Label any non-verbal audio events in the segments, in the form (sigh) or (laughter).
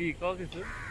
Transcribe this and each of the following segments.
이 까겠어요?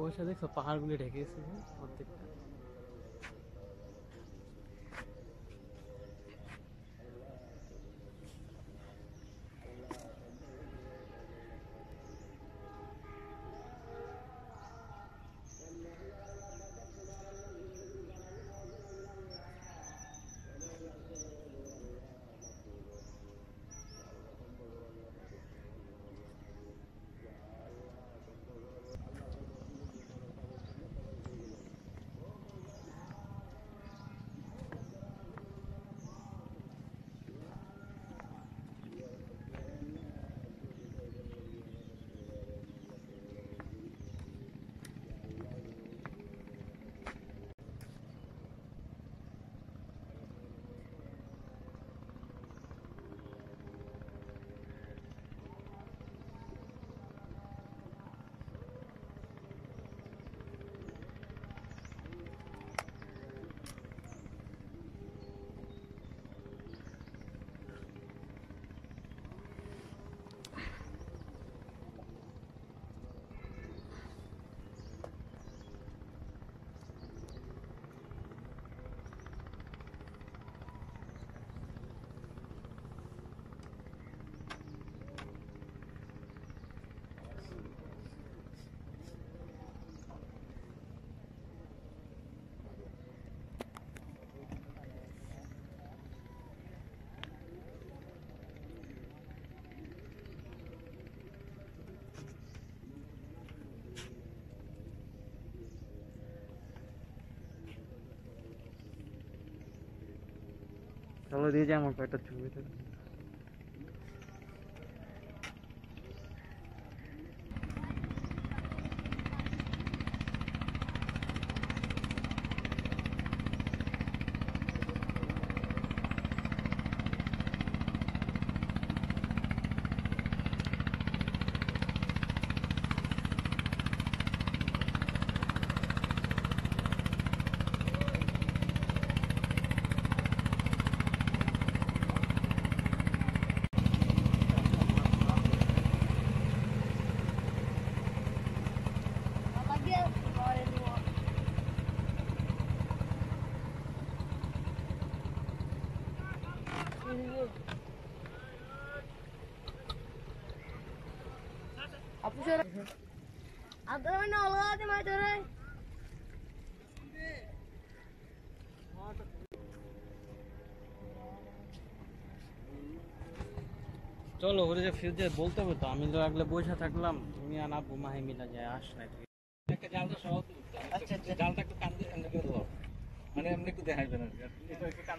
कुछ है सब पहाड़ गुले ढके से और दिखता চলো দিয়ে যাই আমার কয়েকটা ছবি তুলি। আপু স্যার আপনার মানে অলগা আছে মাছ ধরে চলো ওরে যে ফিউজে বলতে হবে তো আমি তো আগলে বসে থাকলাম। তুমি আর আব্বু মাহি মিলা যায় আস না একটা জালটা সহ আচ্ছা আচ্ছা। জালটা একটু কান দিয়ে এমনি করে দাও মানে এমনি একটু দেখাইবেন আর কি। একটু কান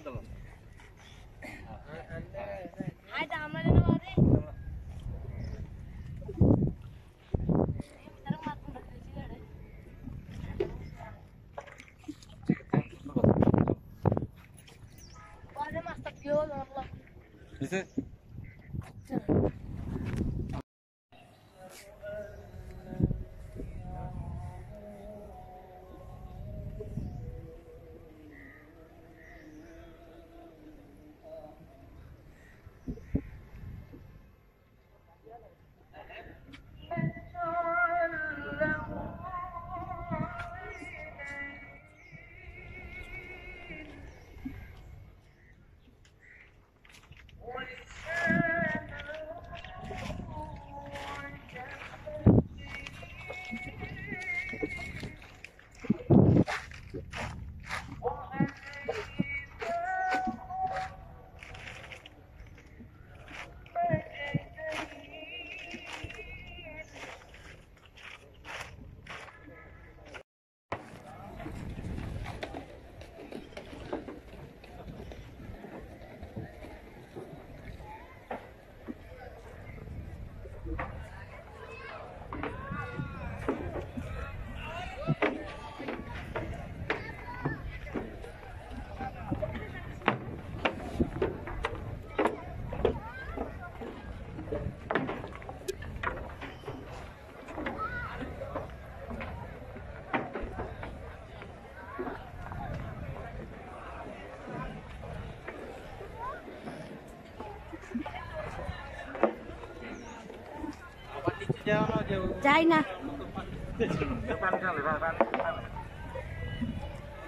चाइना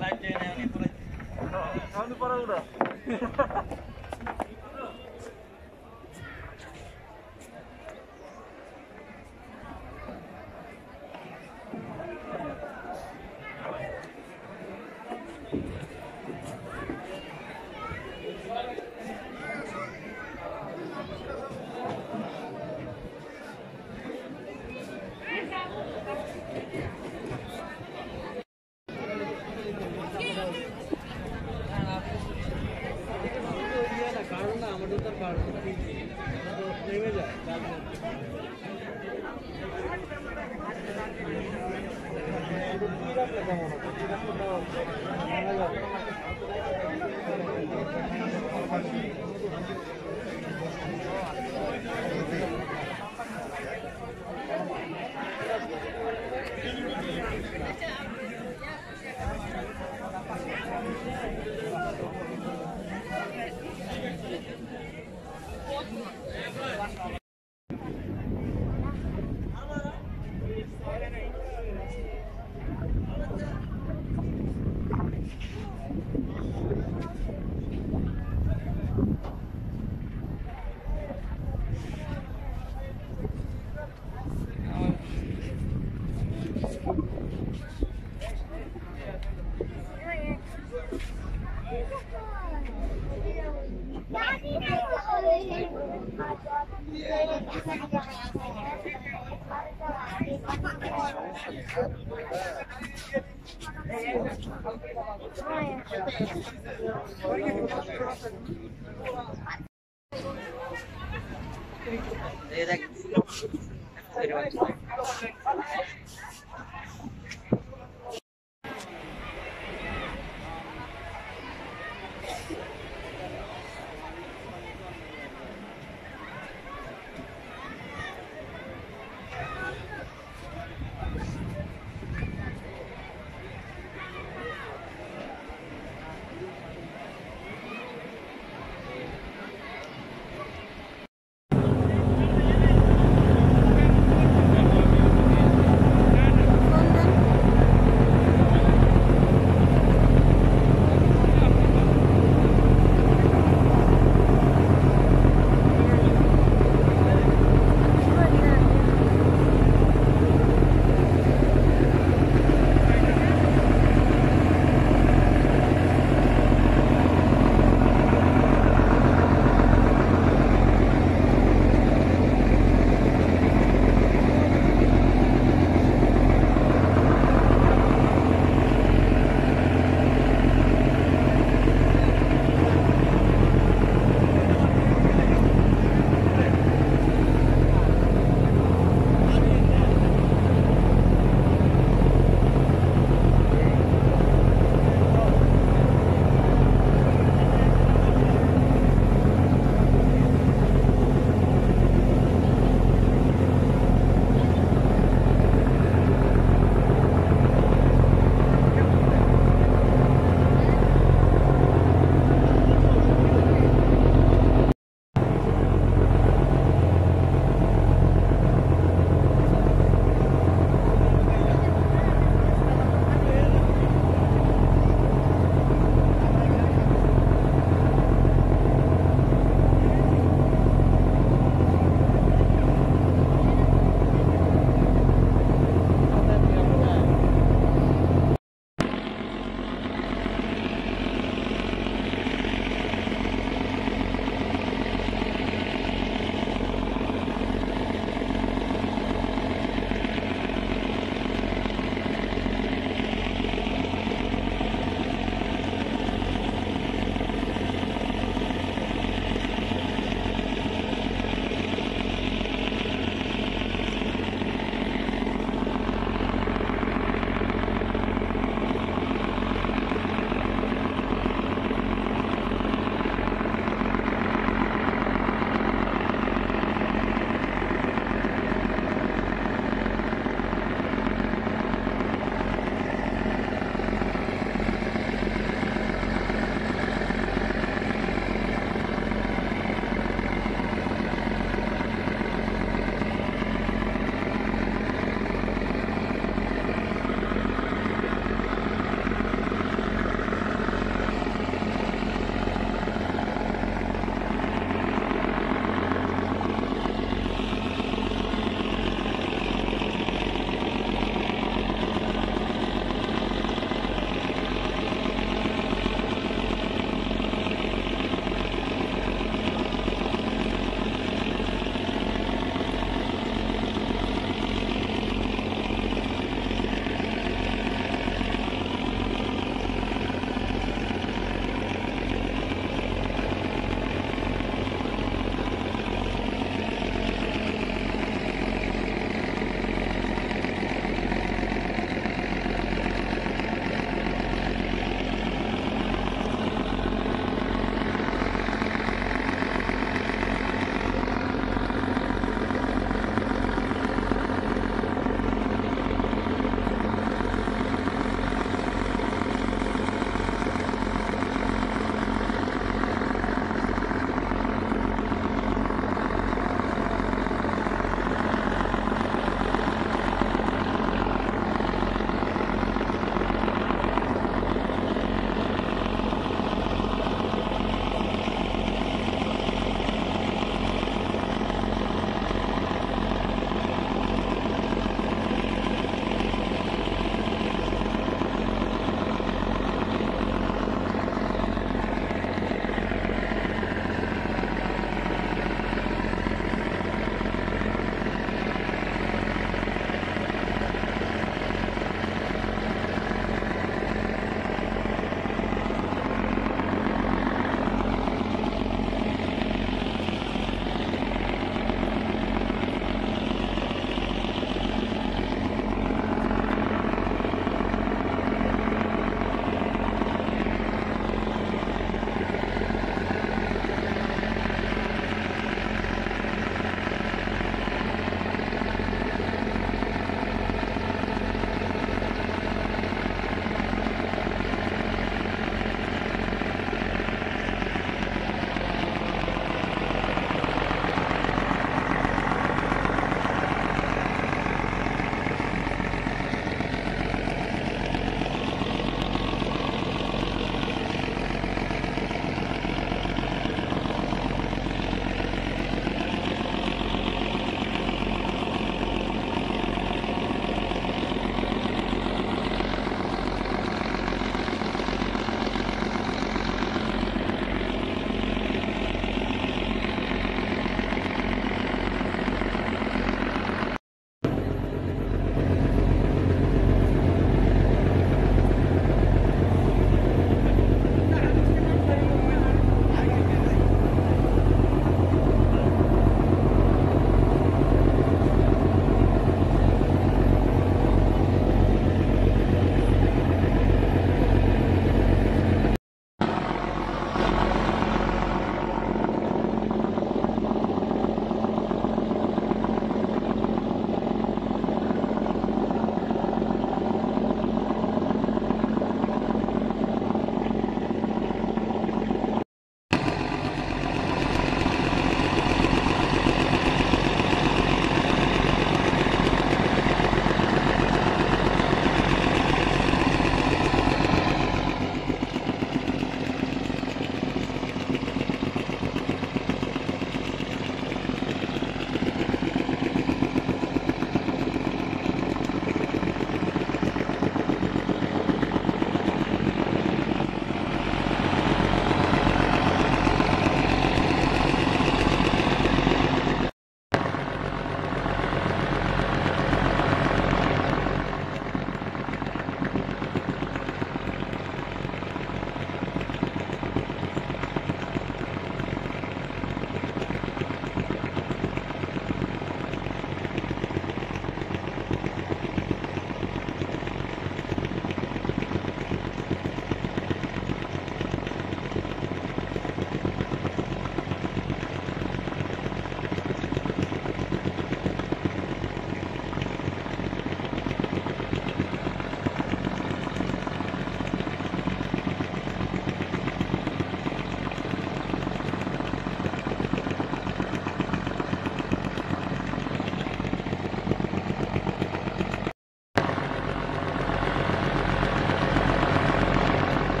लाइट आउने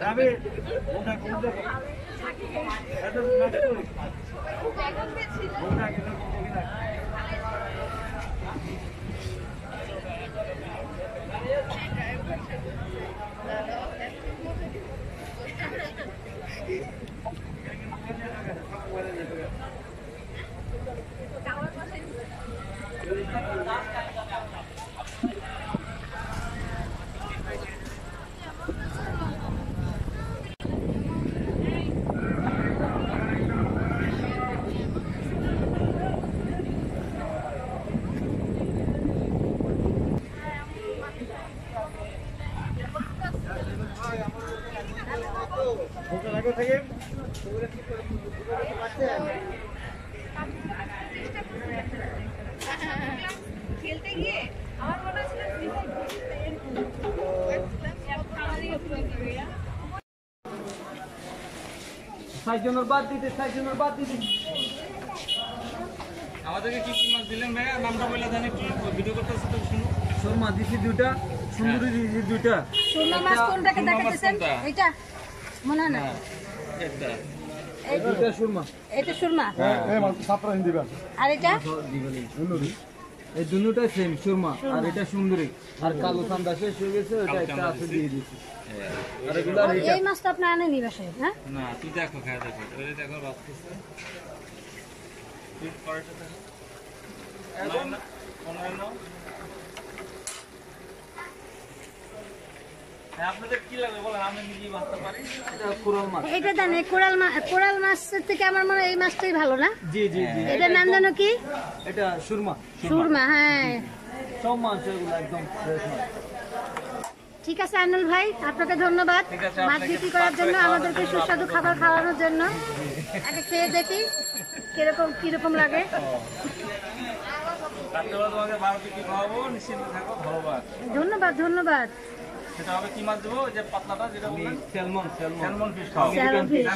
다음에 오다 공작 সাইজনের বাদ দিতে সাইজনের বাদ দিতে। আমাদেরকে কি কি মাছ দিলেন ভাইয়া? নামটা বলে জানি একটু ভিডিও করতেছে তো শুনুন। শর্মা দিছি দুইটা সুন্দরী দিছি দুইটা। সুরমা মাছ কোনটাকে দেখাতেছেন এটা মনে না? হ্যাঁ এটা এই দুইটা সুরমা। এটা সুরমা? হ্যাঁ। আর এটা? এই দুটোটাই সেম সুরমা। আর এটা সুন্দরী। আর কালো সান্দা শেষ হয়ে গেছে ওটা একটা আছে দিয়ে দিছি। এই মাছটা আপনি আনেনি বাসায় হ্যাঁ? না তুই দেখো খায় দেখো ওই দেখো বাঁচতেছে তুই দেখো। না পনেরো নাও। হ্যাঁ এটা কুরাল মাছ। দেন কোরাল মাছ কোরাল মাছের থেকে আমার মনে হয় এই মাছটাই ভালো না? জি জি জি। এটার নাম জানো কি? এটা সুরমা। সুরমা হ্যাঁ। সব মাছ একদম ফ্রেশ মাছ। ঠিক আছে আনুল ভাই আপনাকে ধন্যবাদ। মাছ বিক্রি করার জন্য আমাদেরকে সুস্বাদু খাবার খাওয়ানোর জন্য। আগে খেয়ে দেখি কীরকম কীরকম লাগে। ধন্যবাদ। ধন্যবাদ সেটা হবে কি মাছ দেবো? যে পাতলাটা যেটা salmon salmon fish salmon fish,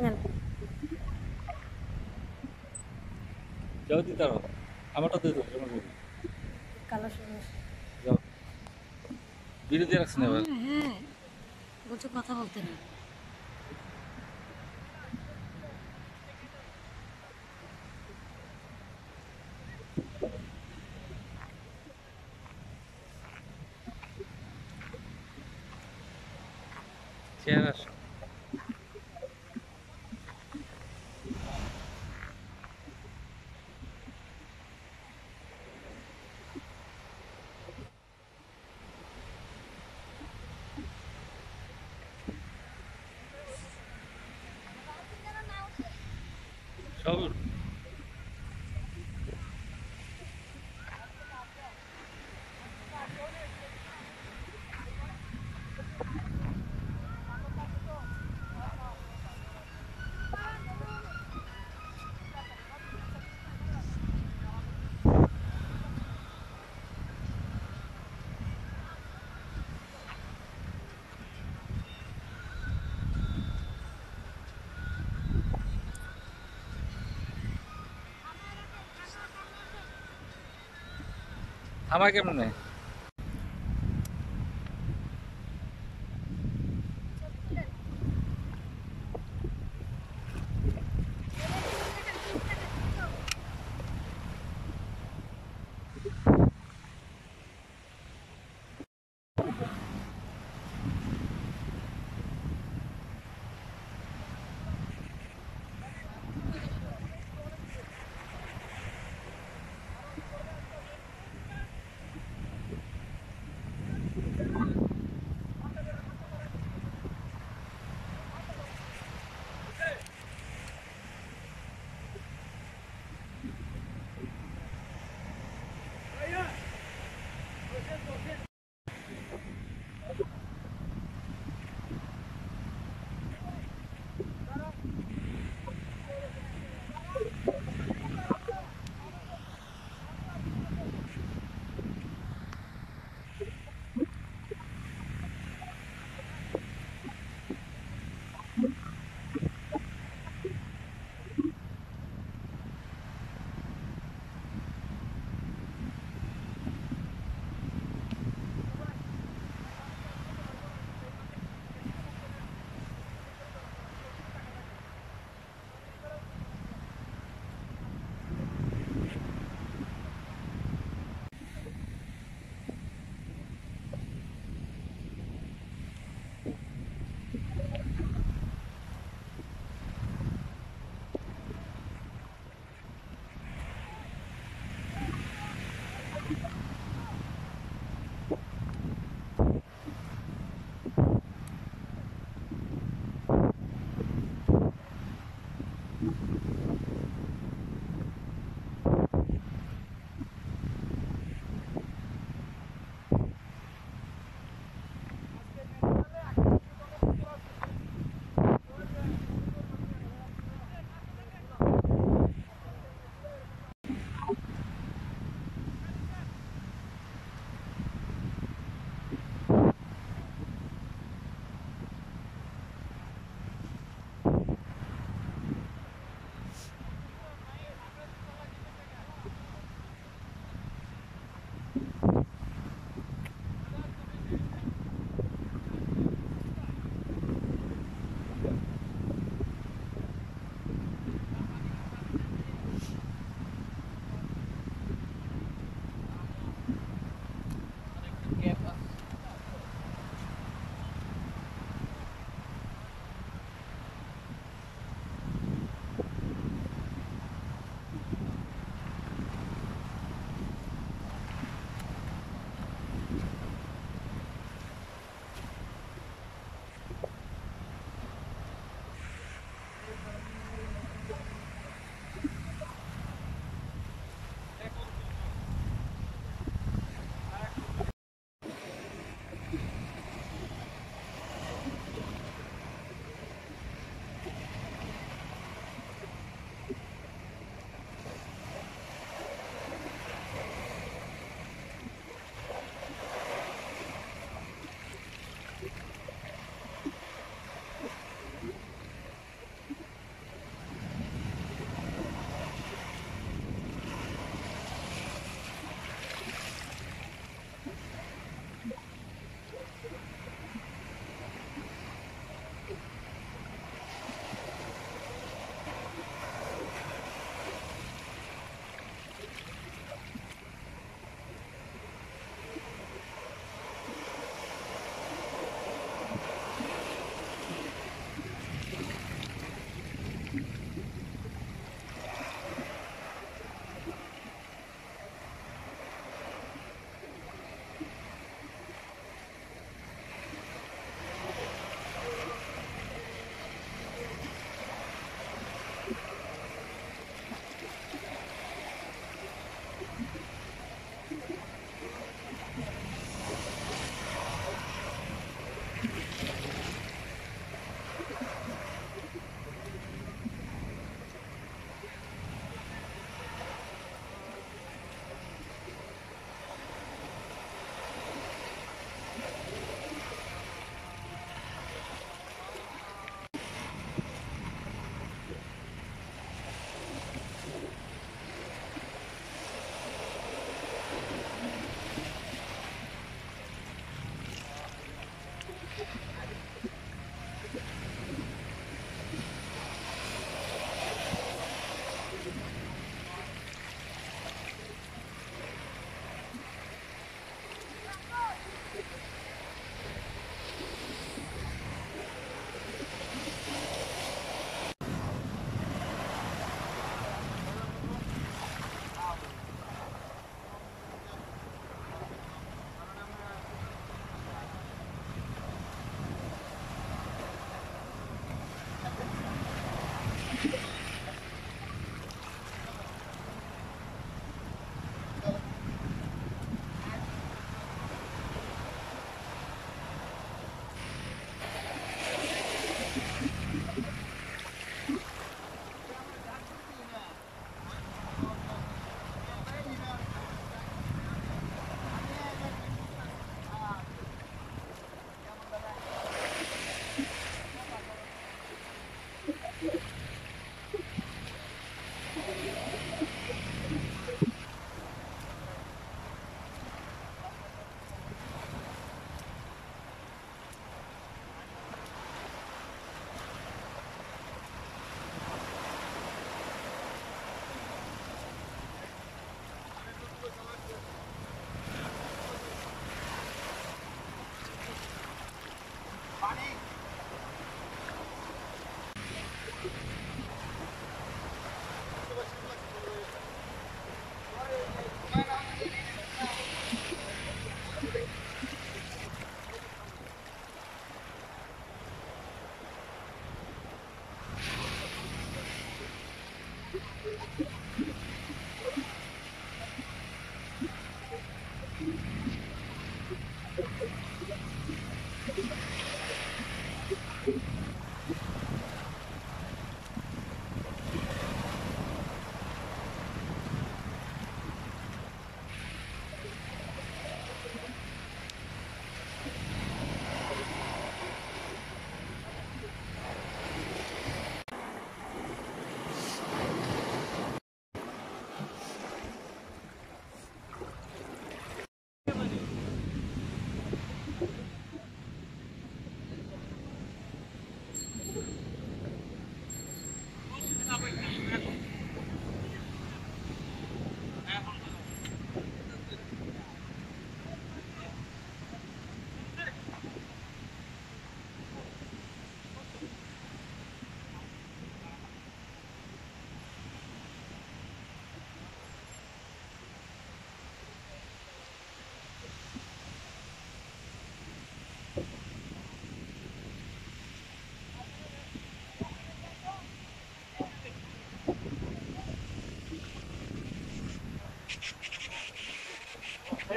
হ্যাঁ। যাও দি আমারটা দিয়ে দাও তোমার বলি। রাখছেন এবার। হ্যাঁ, হ্যাঁ। বলছো কথা বলতে না। covered. সব থামা কেমনে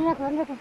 Anda, anda, anda.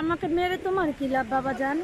আমাকে মেরে তোমার কি লাভ বাবা জান?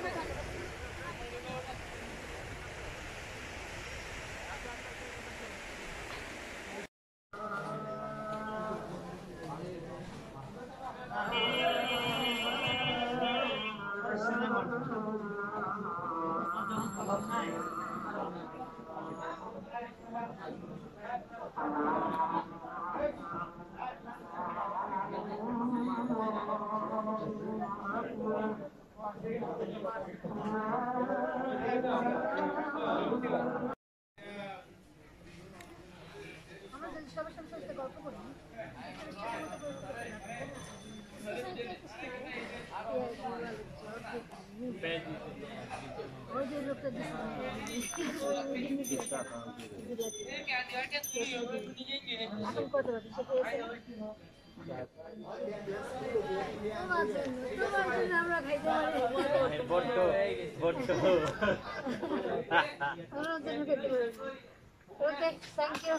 Okay, thank you.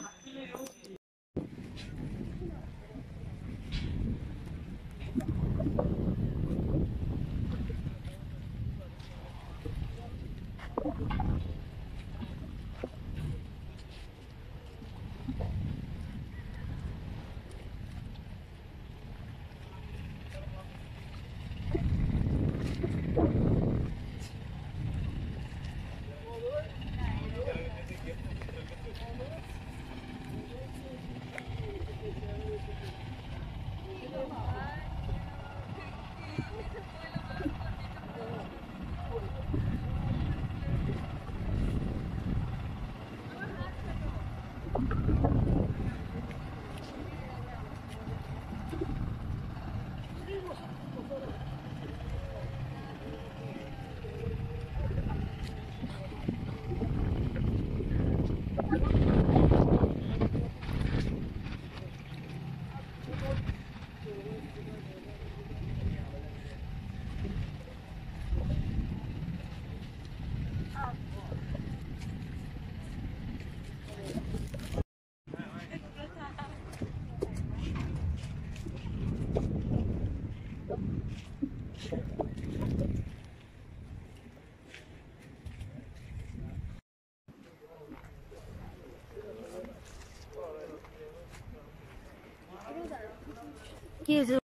সে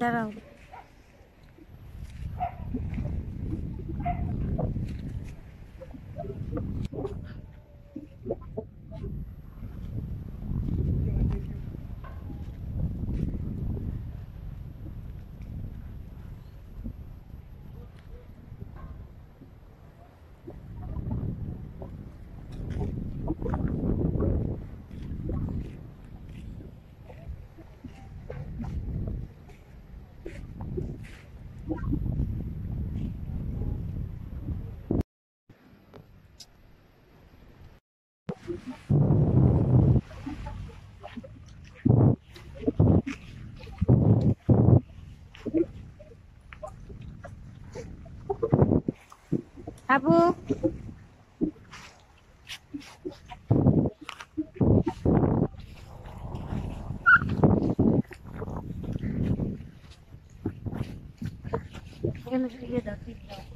পেয়েছে তোমার জন্য তোমার জন্য আমরা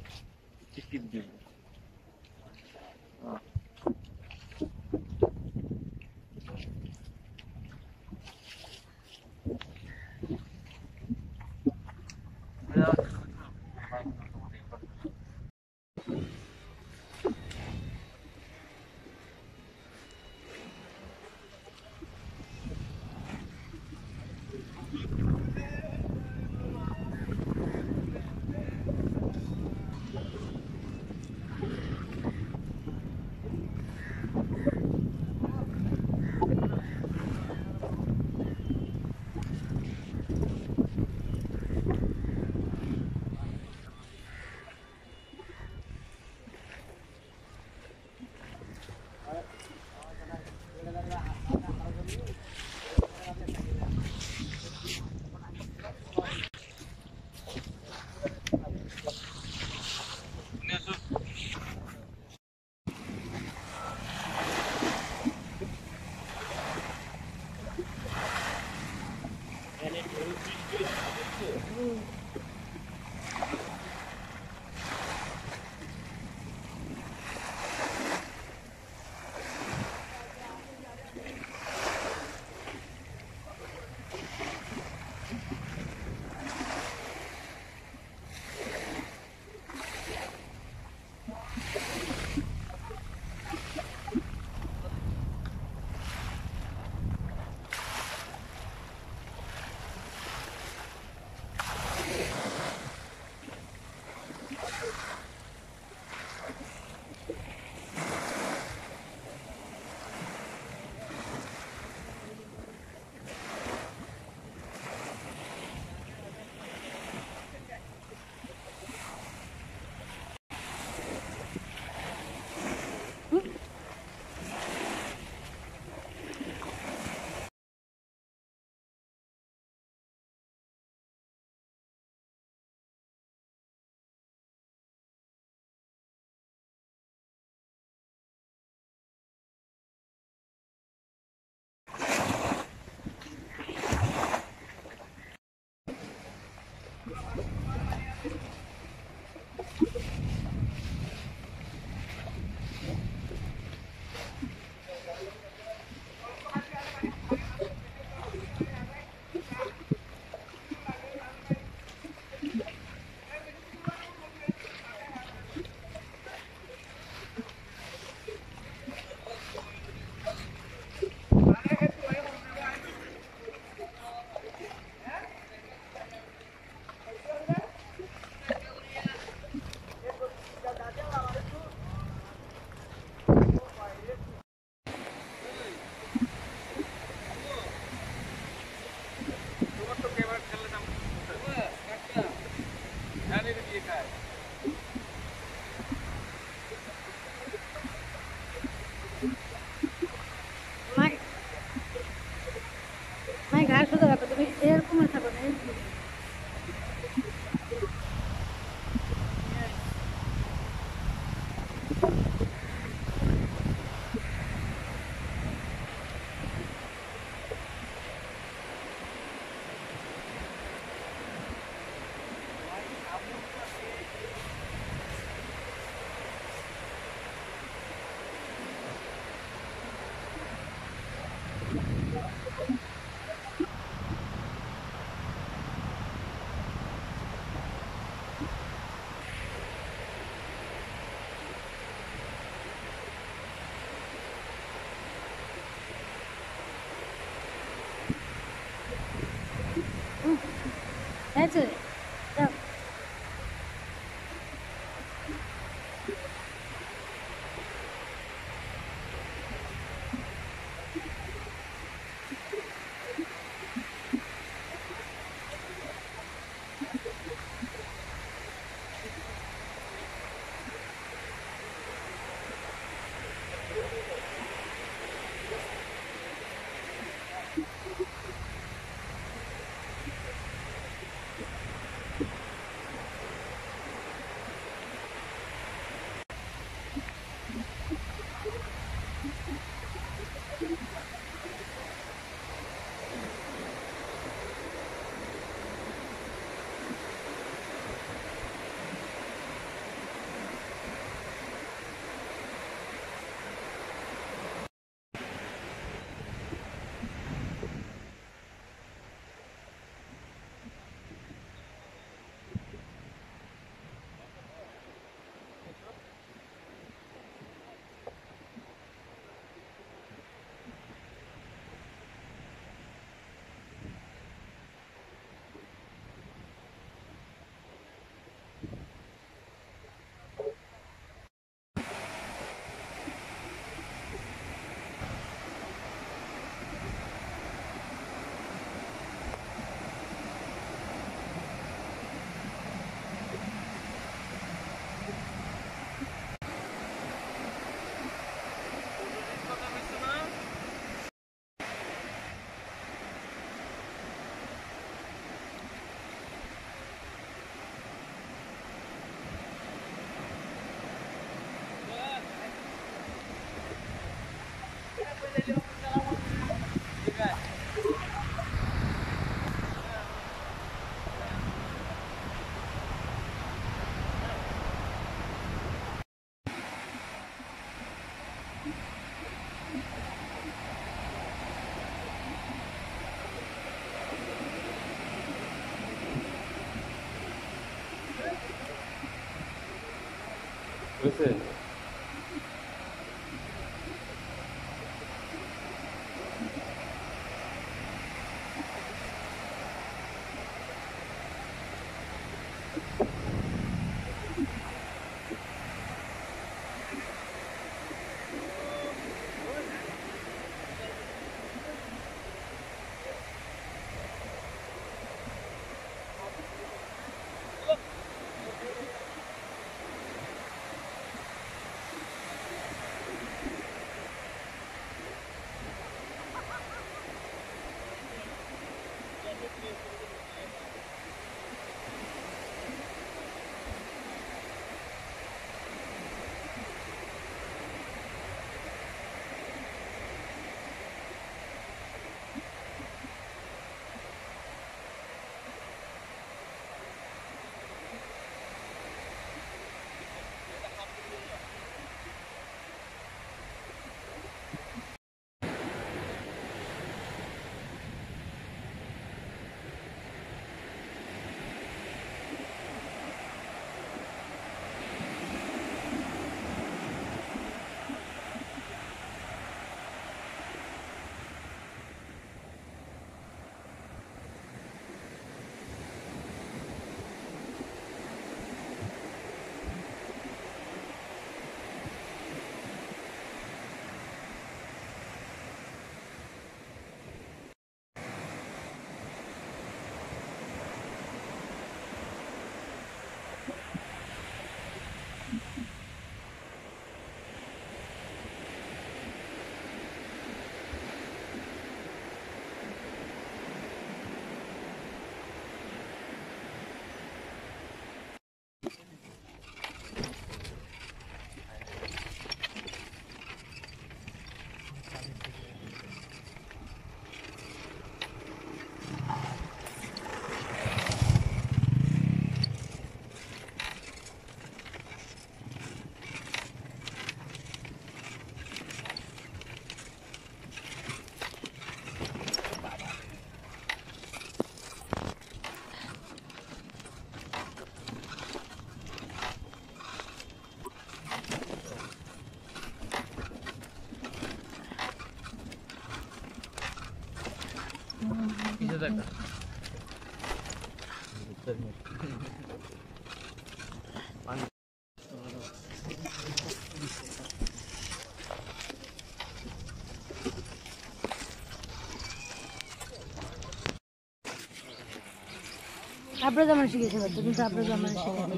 আপনার জামান শিখেছে তুমি তো আপনার জামান শিখেছে।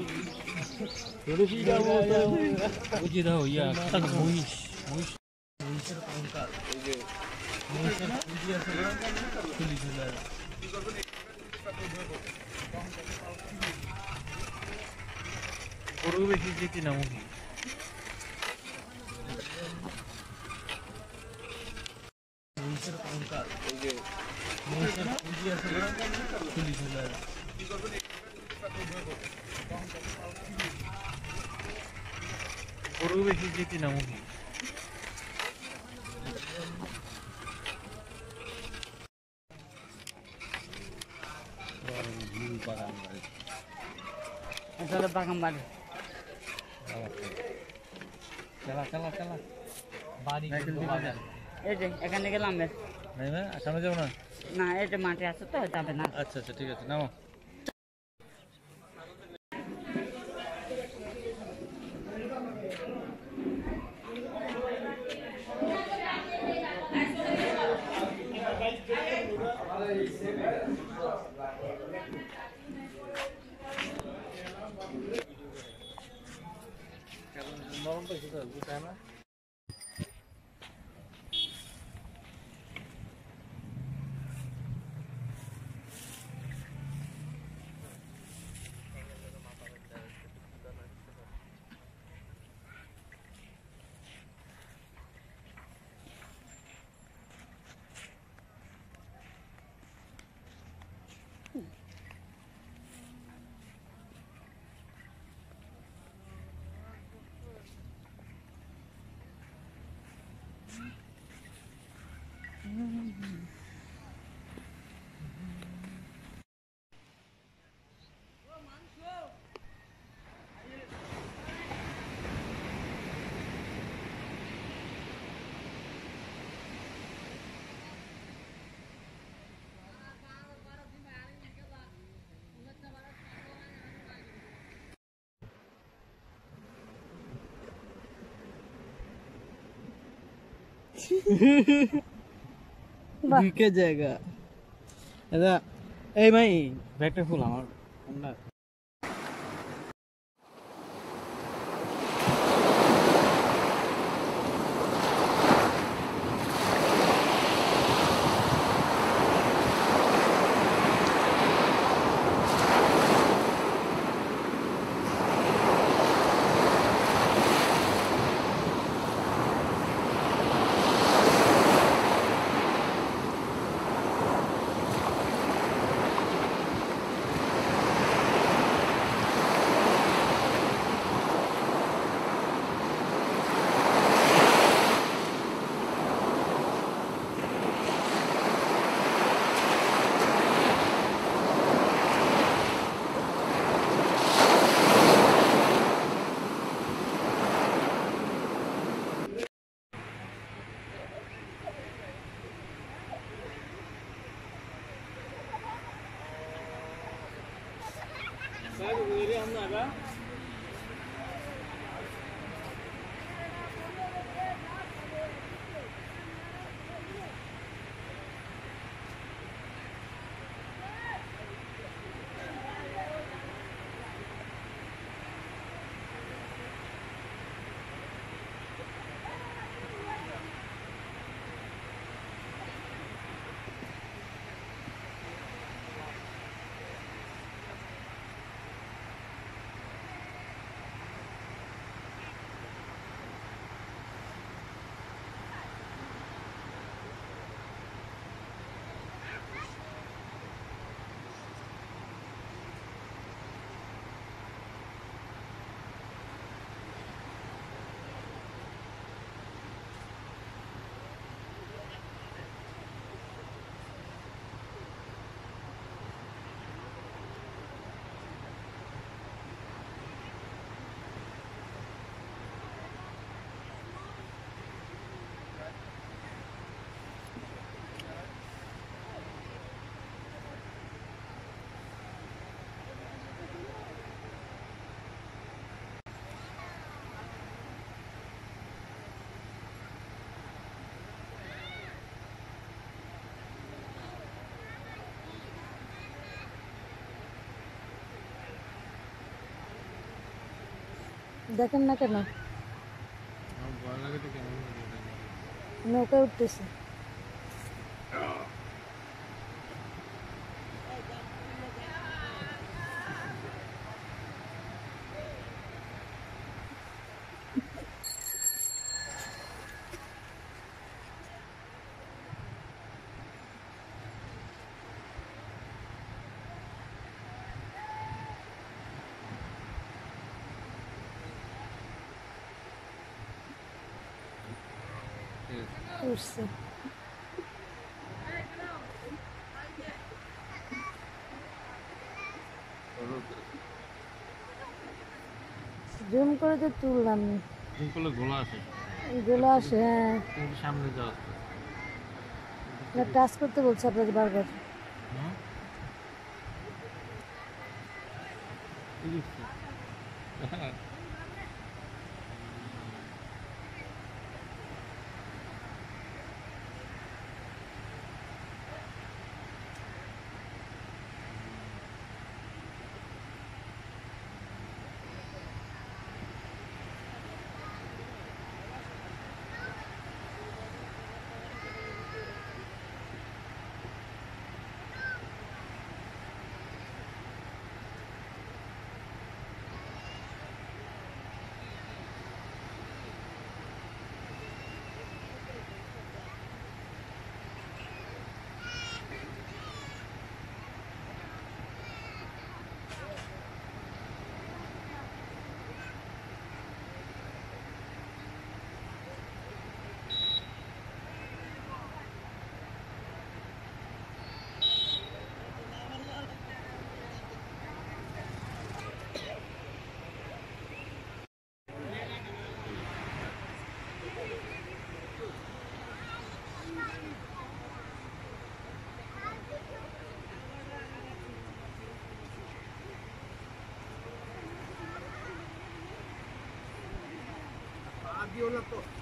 ওই যে দেখো ইয়া একটা মহিষ মহিষ মহিষের কঙ্কাল এই যে মহিষের পুঁজি আছে না? খুলি ঝুলে আছে। গরু বেশি যেতে না মহিষ মহিষের কঙ্কাল এই যে মহিষের পুঁজি আছে না? খুলি ঝুলে আছে। গরু বেশি যেতে না মহিষ আসলে বাগান বাড়ি চালা চালা চালা বাড়ি কিন্তু বাজার এই যে এখানে গেলাম বেশ নাই না সামনে যাব না না এই যে মাঠে আছে তো যাবে না আচ্ছা আচ্ছা ঠিক আছে নামো নরম পাইছো তো বুঝায় না (laughs) ঢুকে জায়গা। দাদা এই ভাই ব্যাগটা ফুল আমার দেখেন না কেন আমার ভয় লাগে তো কেমন লাগে এটা। নৌকা উঠতেছে ঠিক উঠছে জুম করে তো তুললাম। জুম করলে গোলা আছে গোলা আসে হ্যাঁ। সামনে যাওয়া টাচ করতে বলছে আপনাকে বারবার। Yun lang po.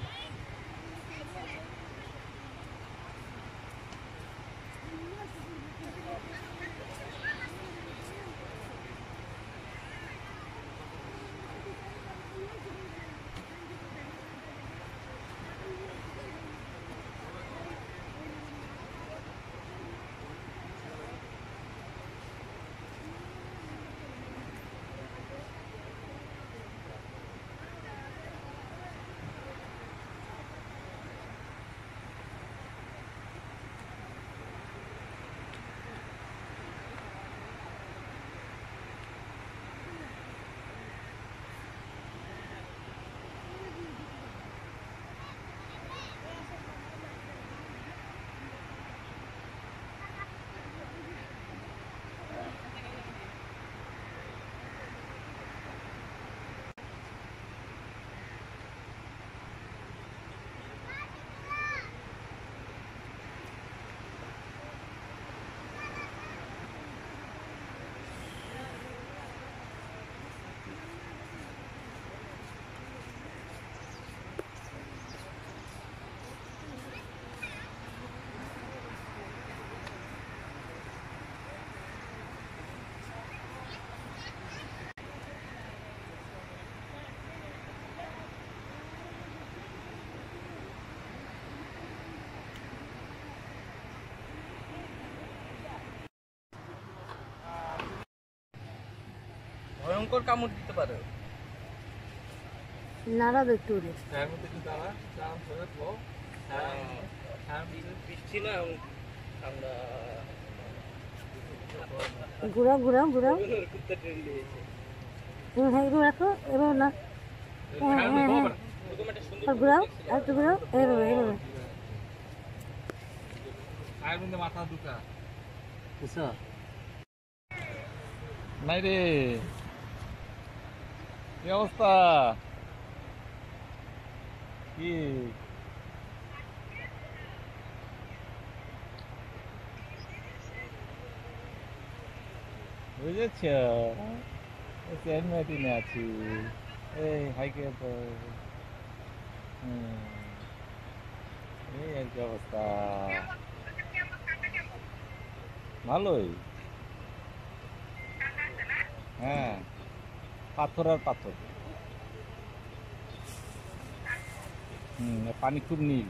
ভয়ঙ্কর কামড় দিতে পারে। নাড়াবে একটু চাপ ধরে তো হ্যাঁ বৃষ্টি না ঠান্ডা। ঘুরা হ্যাঁ এগুলো রাখো এবার না। হ্যাঁ হ্যাঁ হ্যাঁ ঘুরাও আর একটু ঘুরাও পায়ের মধ্যে মাথা বুঝছ নাই রে। কি অবস্থা? কি? বুঝেছ? আছি। এই হাইকে তো। এই আর কি অবস্থা? ভালোই। হ্যাঁ। পাথর আর পাথর। হুম পানি খুব নীল।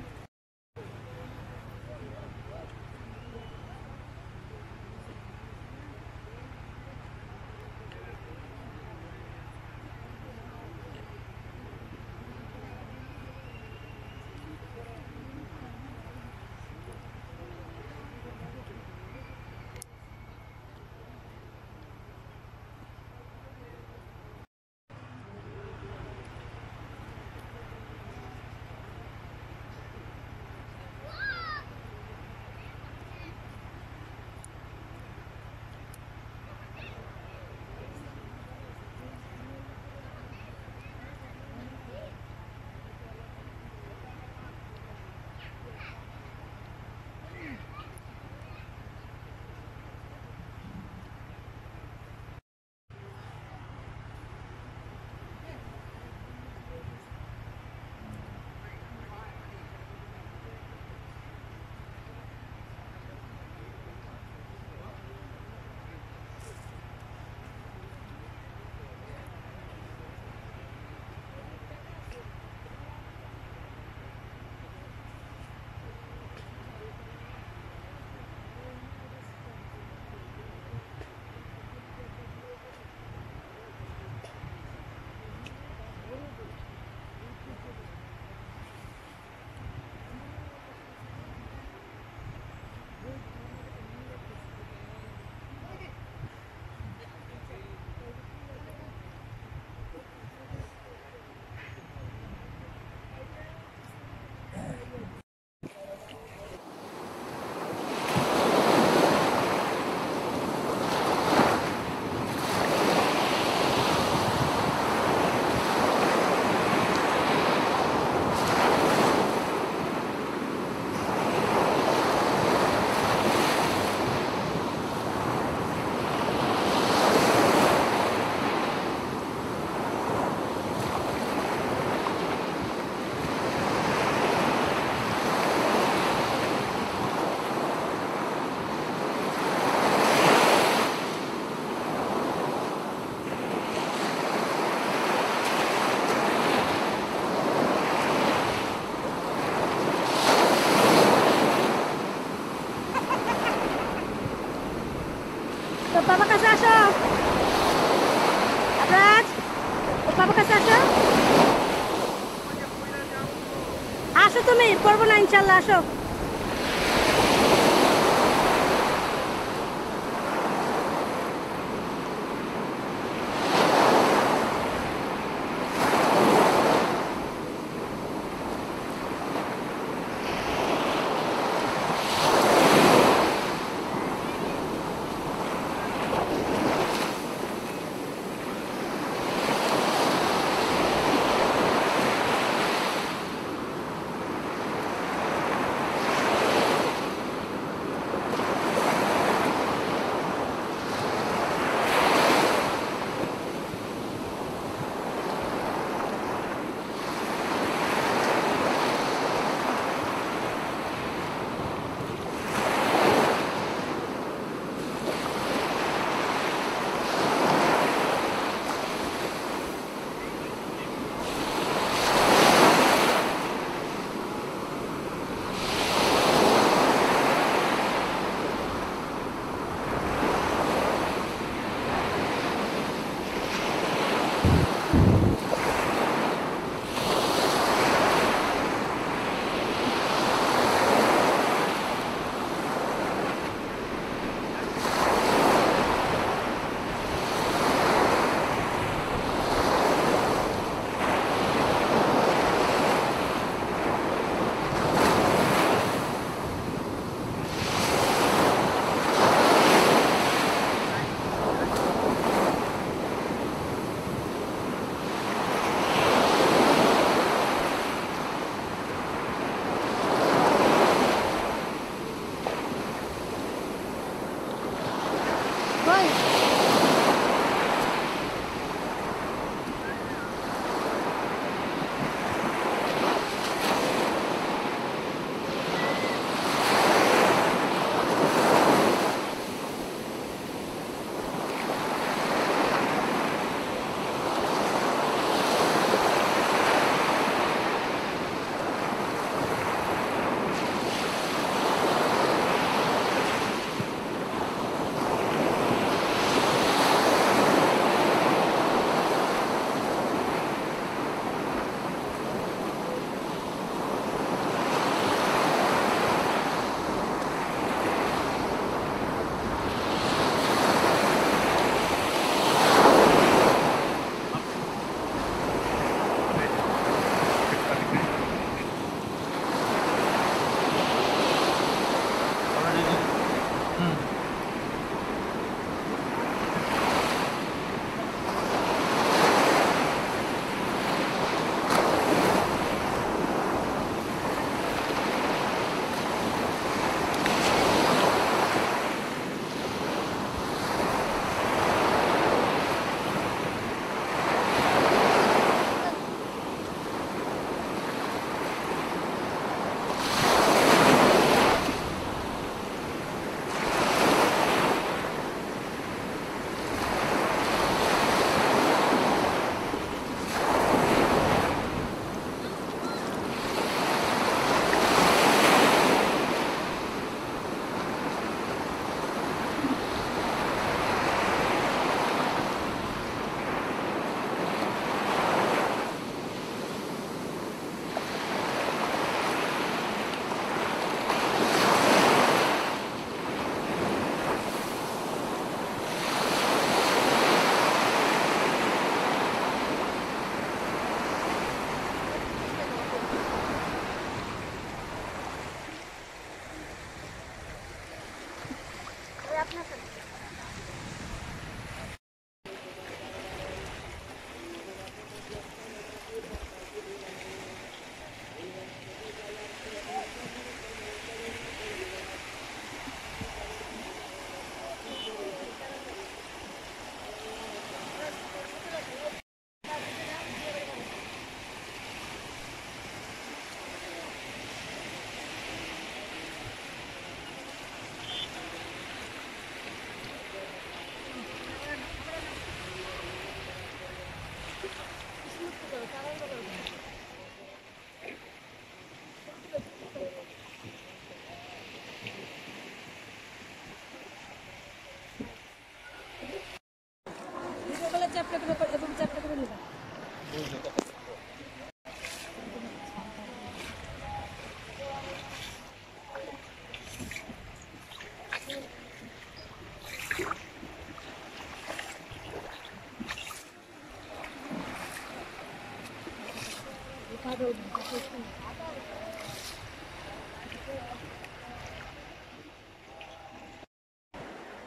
তুমি পড়ব না ইনশাল্লাহ আসো।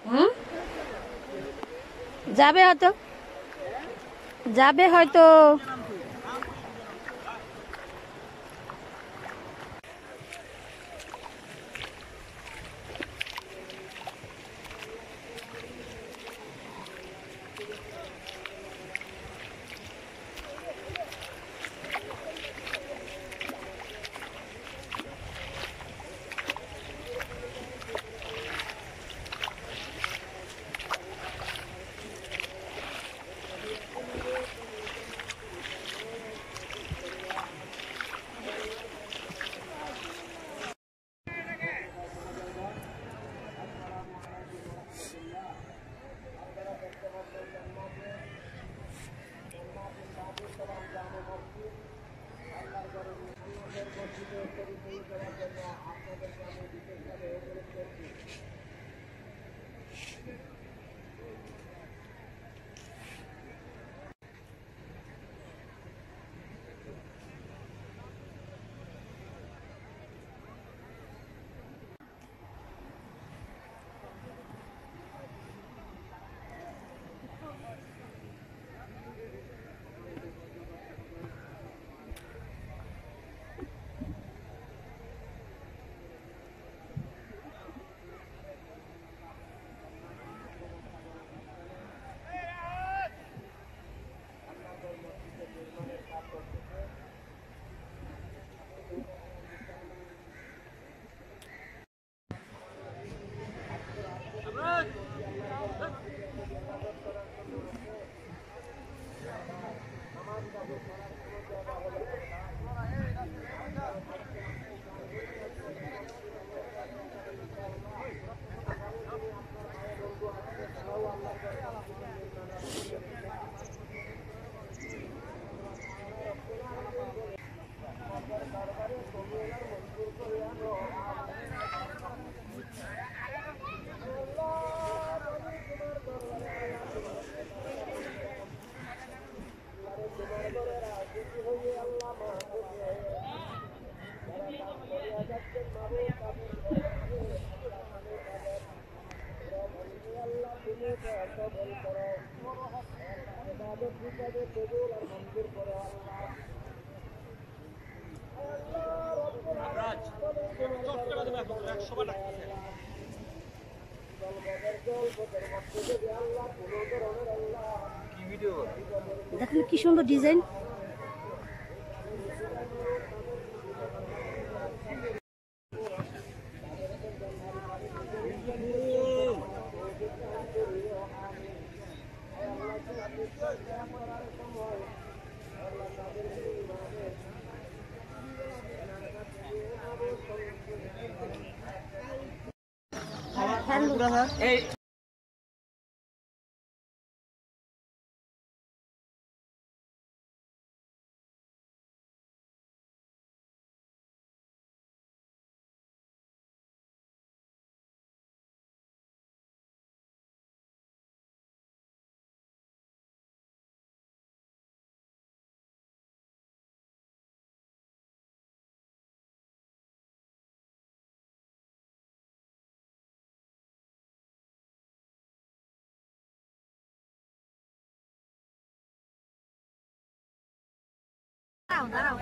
হুম যাবে হয়তো যাবে হয়তো ডিজাইন কোথায়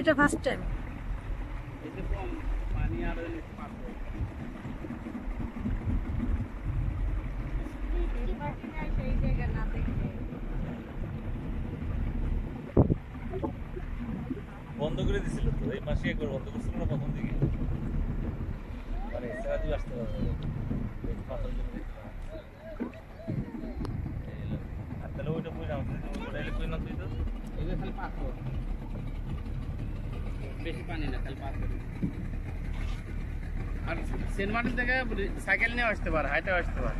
এটা ফার্স্ট টাইম বন্ধ করে দিছিল তো এই মাসে একবার বন্ধ করছিল না প্রথম দিকে মানে সিরাজু আসতে পারবে না। এই পাথর জন্য দেখতে পাবে। এই হলো। আর তাহলে ওইটা কই না ওটা এলে কই না তুই তো বেশি পানি না খালি পাথর আর সেন্ট মার্টিন থেকে সাইকেল নিয়ে আসতে পারে হাইটেও আসতে পারে।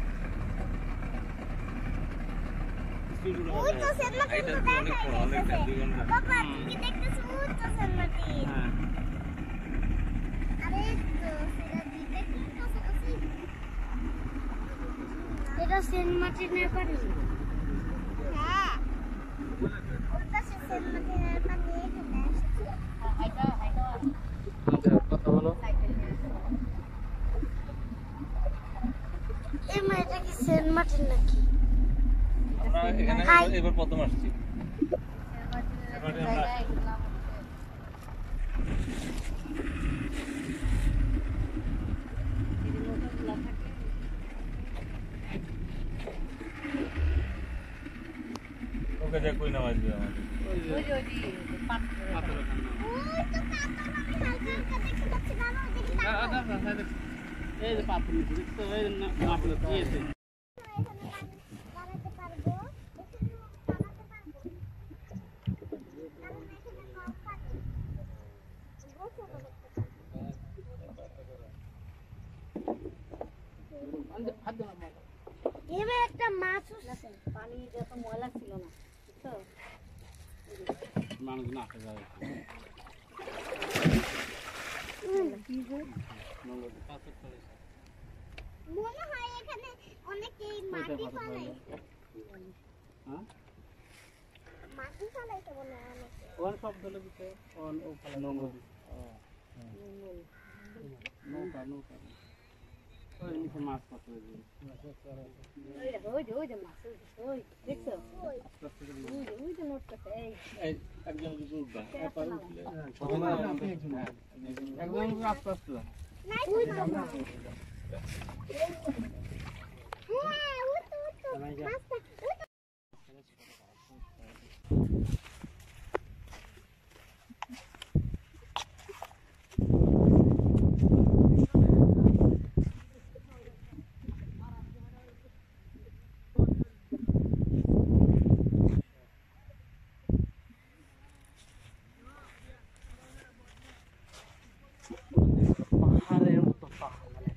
ওই তো সেন্ট এইটা তো অনেক বড় অনেক টাইম দুই ঘণ্টা। বাবা কি দেখতেছ ওই তো সেন্ট মার্টিন হ্যাঁ আরে তো সেটা দিতে কি কাছাকাছি এটা সেন্ট মার্টিনের পানি হ্যাঁ ওটা সেন্ট মার্টিনের পানি এখানে আসছে হাইটা হাইটা কথা বলো এই মা এটা কি সেন্ট মার্টিন নাকি? আমরা এখানে এবার প্রথম আসছি। ওকে যা কই নামাজ আমাদের? পাথর ওই তো কাকা দেখতে পাচ্ছি না ওই না, এই যে পাথর নিচে দেখছ এই না- নাপলো কি এসে দাঁড়াতে পারব এখানেও দাঁড়াতে পারব কারণ এখানে নৌকা নেই গোসলও করতে পারব এবার একটা মাছ উঠছে পানি যত ময়লা ছিল না বুঝছ মানুষ না আসা যাবে মনে হয় এখানে অনেকেই মাটি ফেলে হ্যাঁ? মাটি ফেলাইতে মনে হয় অনেকে। ধরে দিতে ওখানে ও ফেলে নোংরা নৌকা নৌকা। আস্তে আস্তে যাও। নাই তো মাছ হ্যাঁ উঠো উঠো মাছটা উঠো পাহাড়ের মতো পাহাড় মানে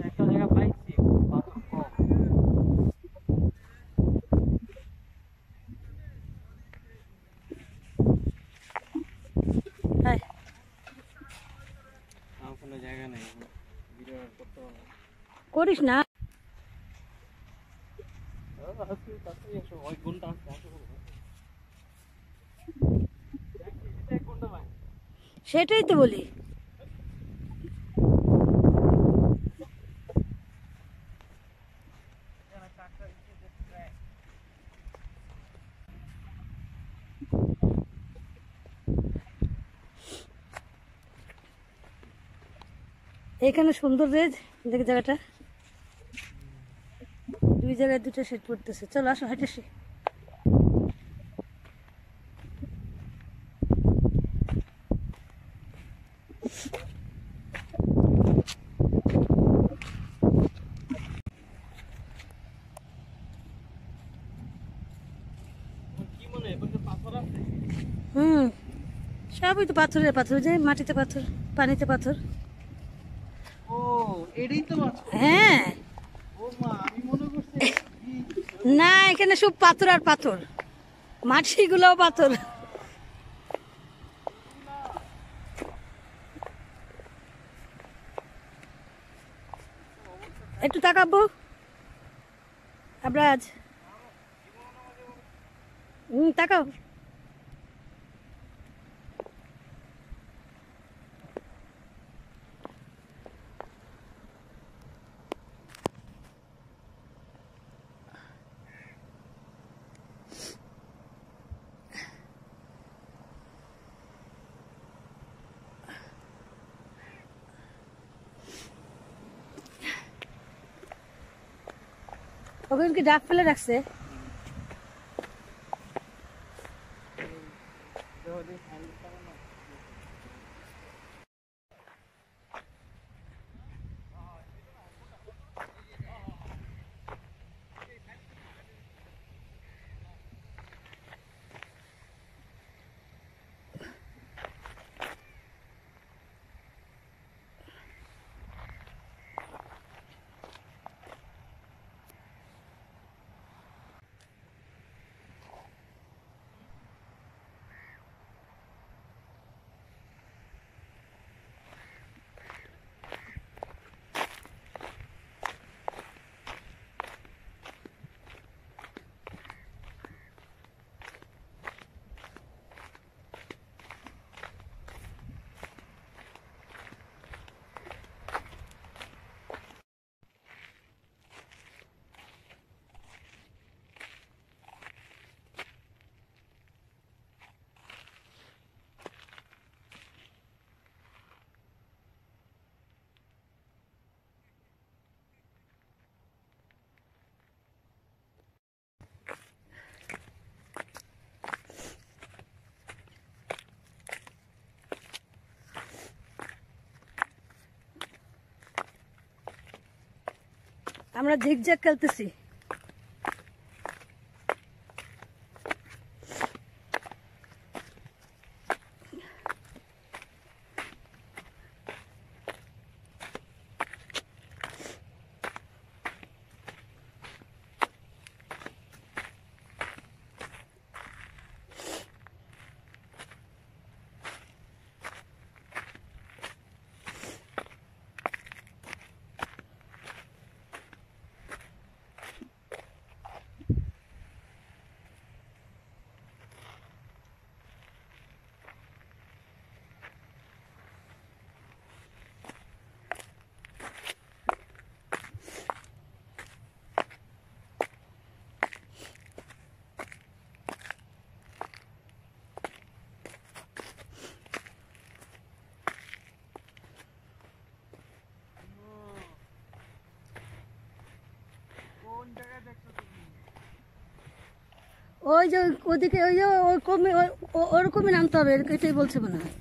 একটা জায়গা পাইছি পাথর কম হাই আমার কোনো জায়গা নেই ভিডিও করতে পারব করিস না। সেটাই তো বলি। এখানে সুন্দর রেজ দেখ জায়গাটা। দুই জায়গায় দুটো সেট পড়তেছে। চলো, আসো হাইটে হুম, সবই তো পাথরের, পাথর যে মাটিতে পাথর, পানিতে পাথর। হ্যাঁ। না এখানে সব পাথর আর পাথর। মাটিগুলোও পাথর। একটু তাকাবো? আবরাজ। হুম তাকাও। ওখানে কি ডাক ফেলে রাখছে আমরা ঝিকঝাক খেলতেছি। ওই যে ওদিকে ওই যে ওই কমে ওই- ও- ওরকমই নামতে হবে, এটাই বলছে মনে হয়।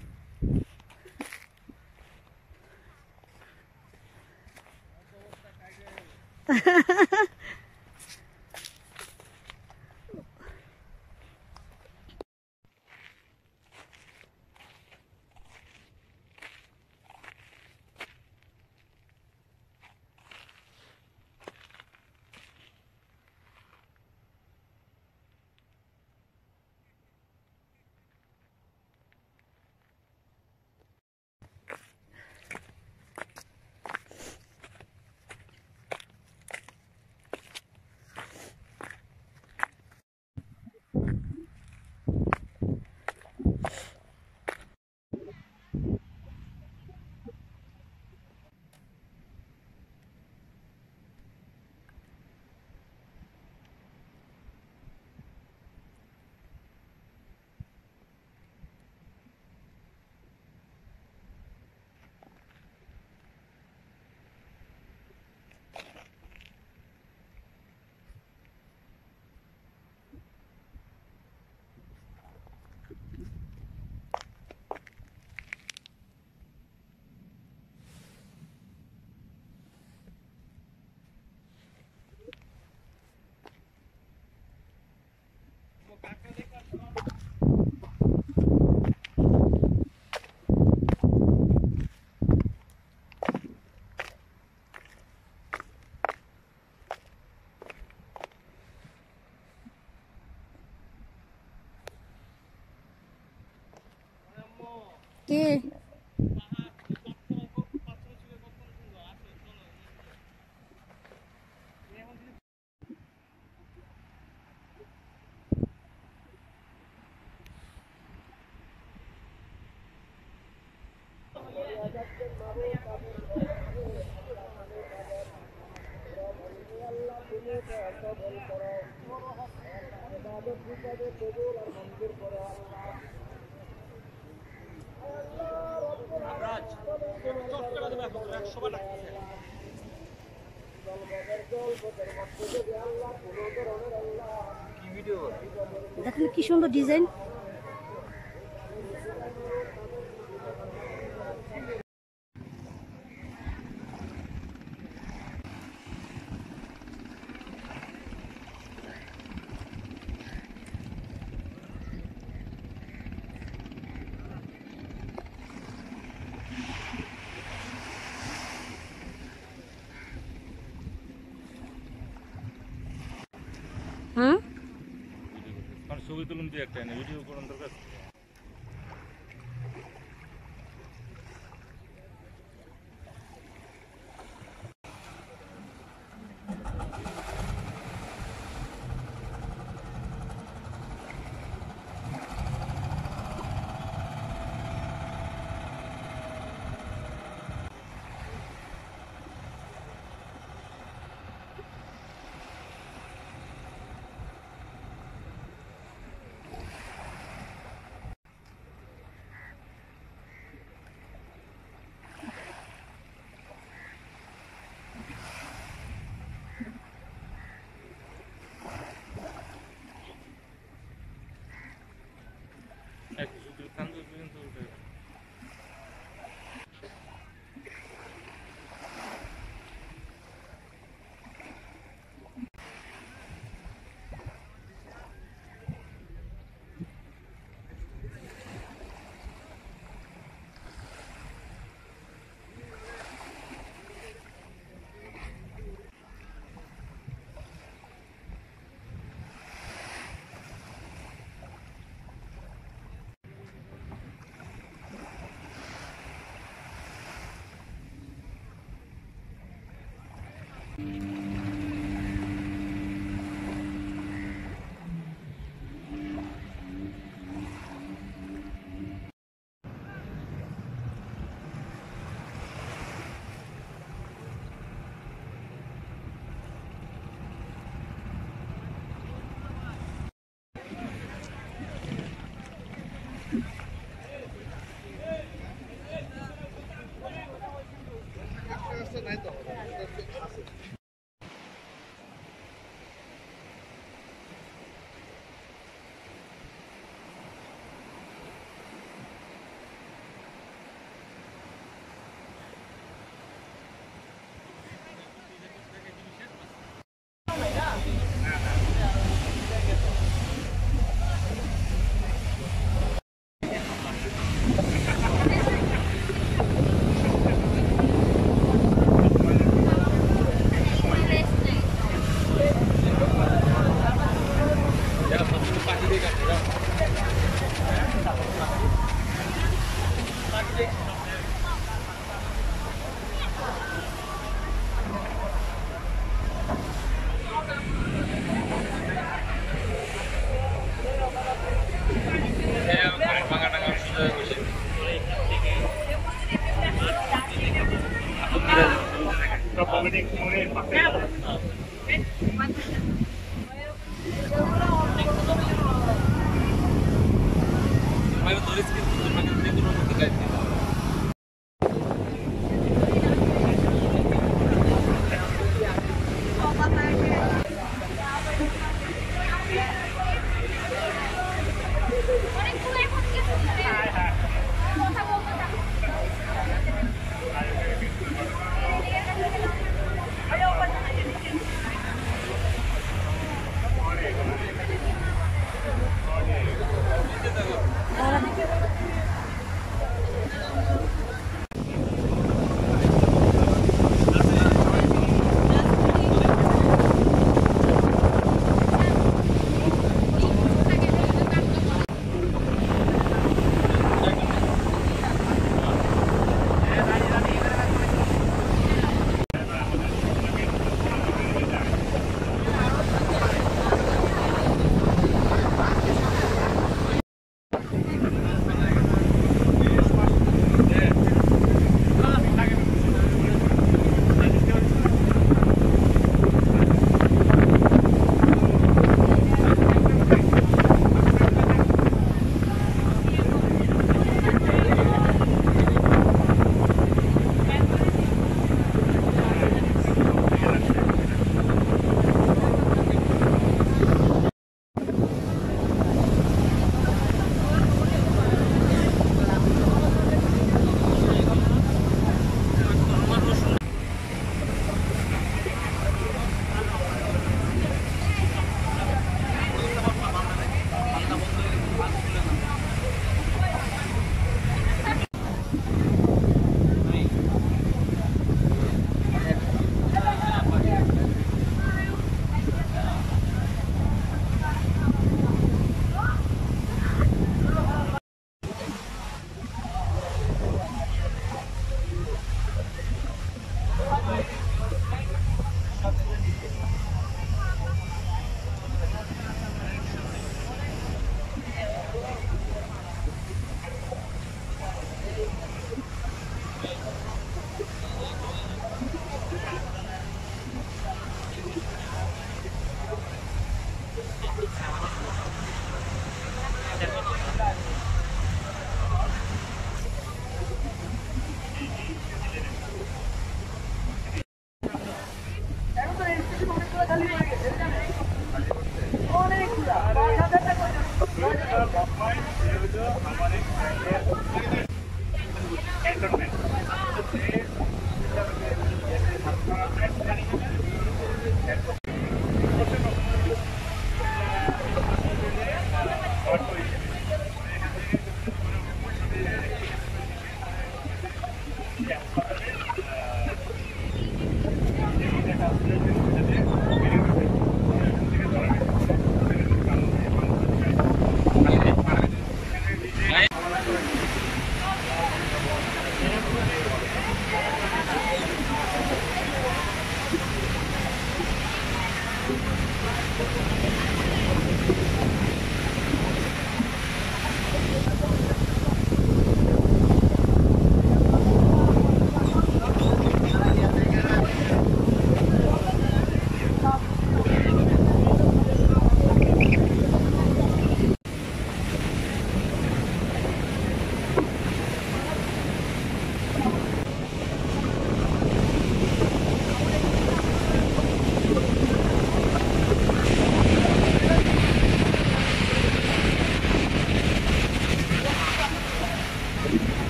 কি? কবুল করো ইবাদত হিসাবে কবুল আর মঞ্জুর করো। আল্লাহ দেখেন কি সুন্দর ডিজাইন হুম আর ছবি তুলুন তুই একটা ভিডিও করুন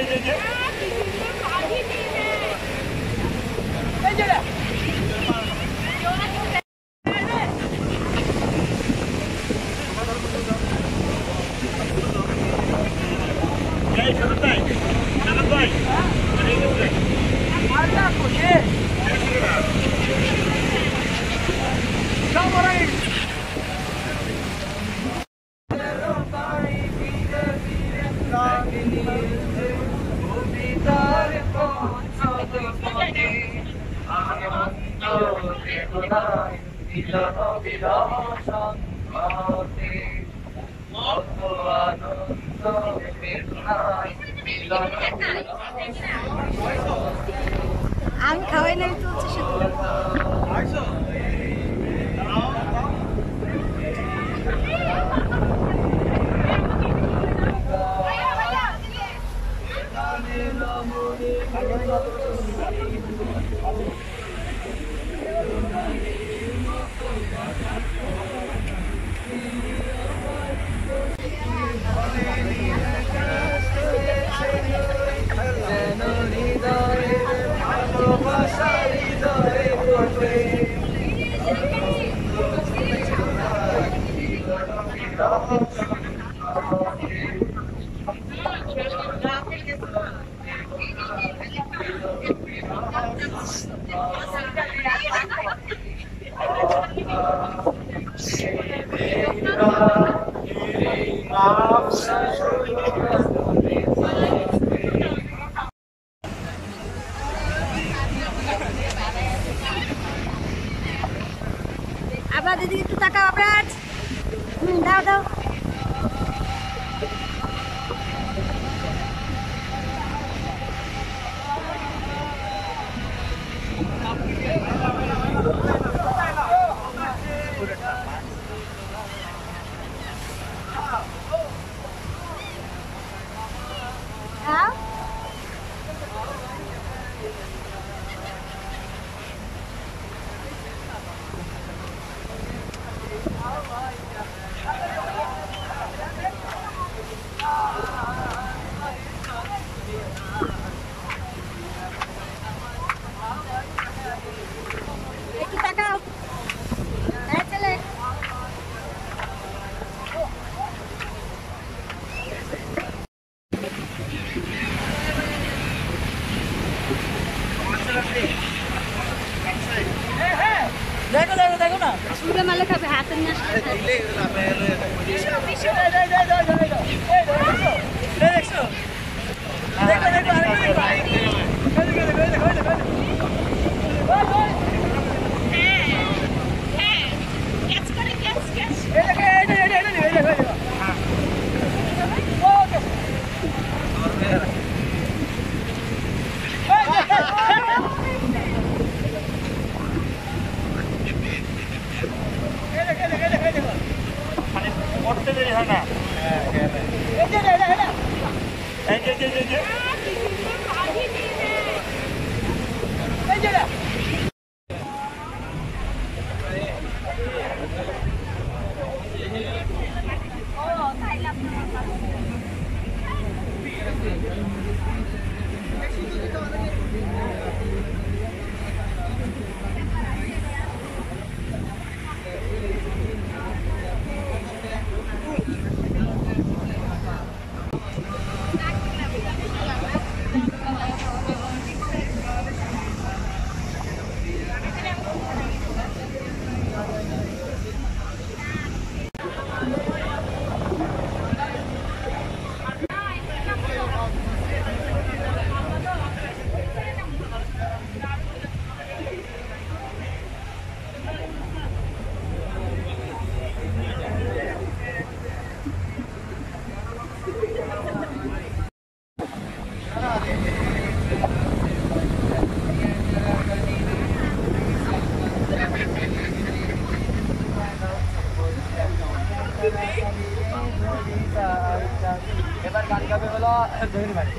এই That's very much.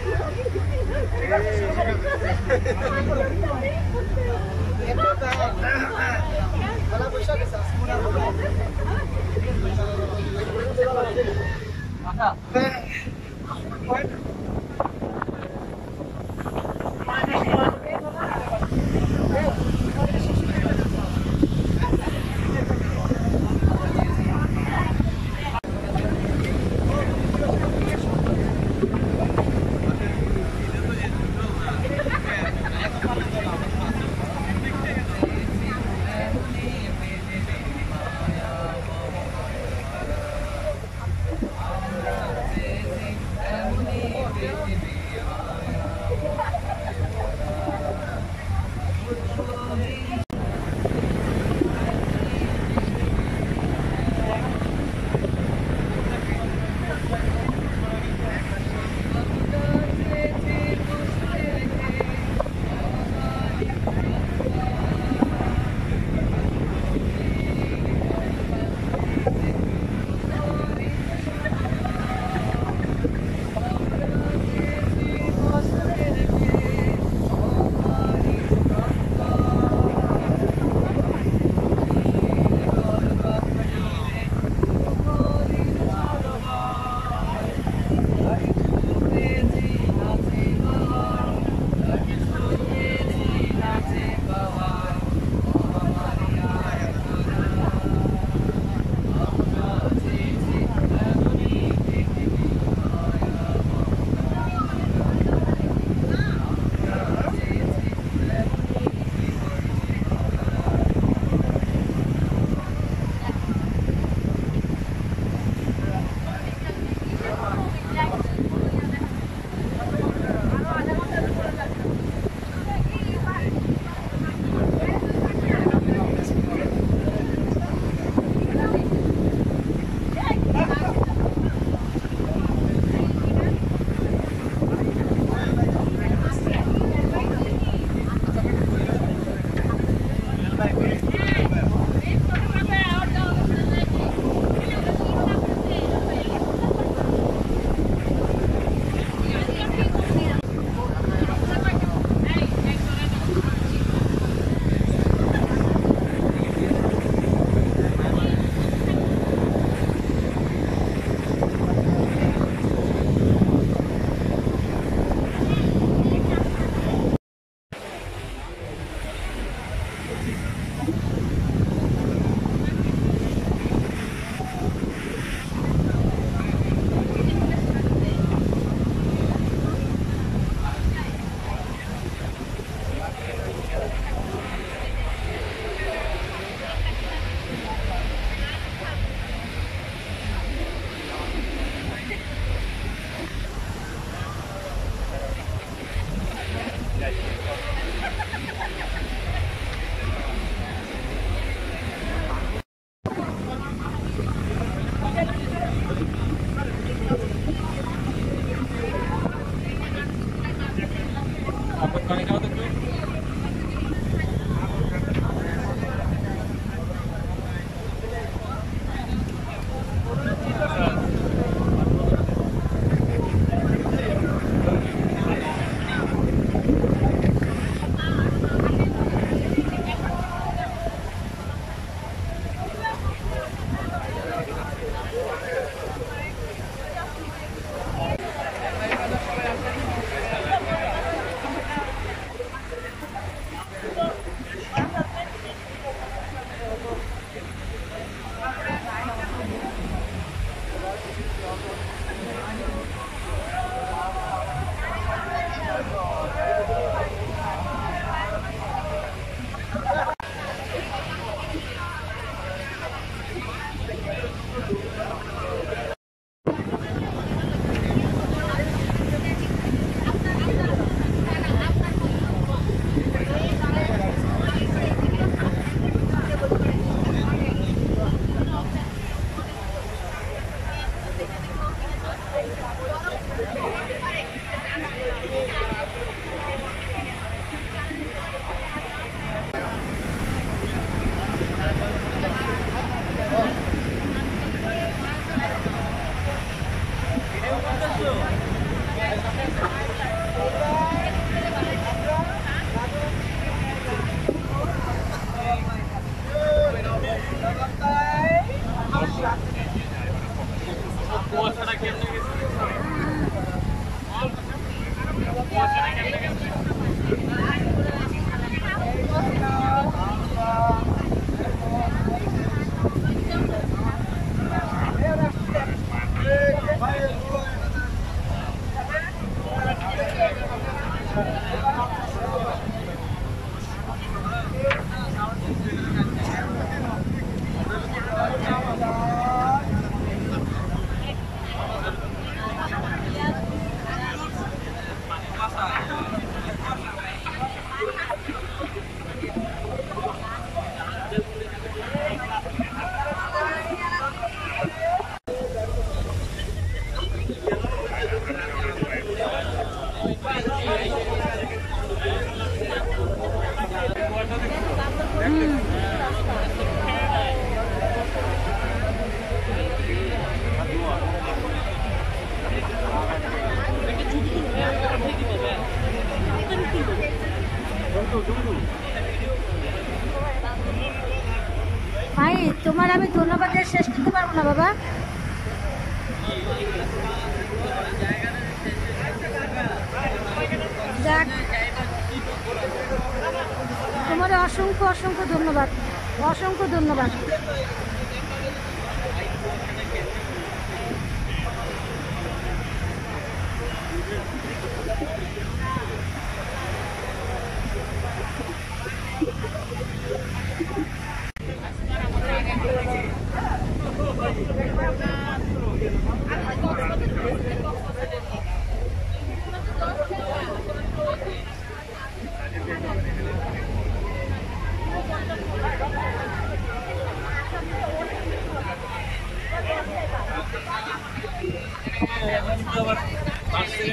怎么办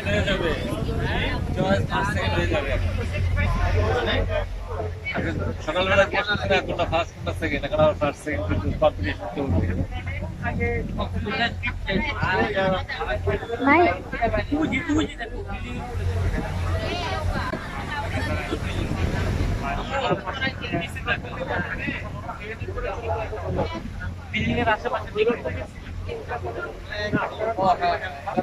হয়ে যাবে জয় পাঁচ এখন আবার ফার্স্ট সেকেন্ড কম্পিটিশন চলছে বিল্ডিং এর আশেপাশে Thank you.